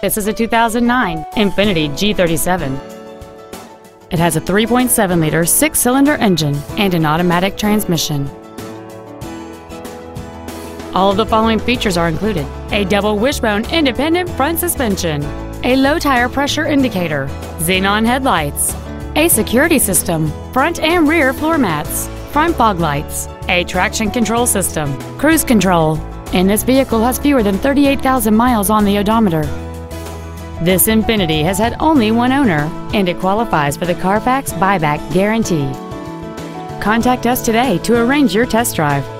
This is a 2009 Infiniti G37. It has a 3.7-liter six-cylinder engine and an automatic transmission. All of the following features are included. A double wishbone independent front suspension, a low tire pressure indicator, xenon headlights, a security system, front and rear floor mats, front fog lights, a traction control system, cruise control, and this vehicle has fewer than 38,000 miles on the odometer. This Infiniti has had only one owner, and it qualifies for the Carfax buyback guarantee. Contact us today to arrange your test drive.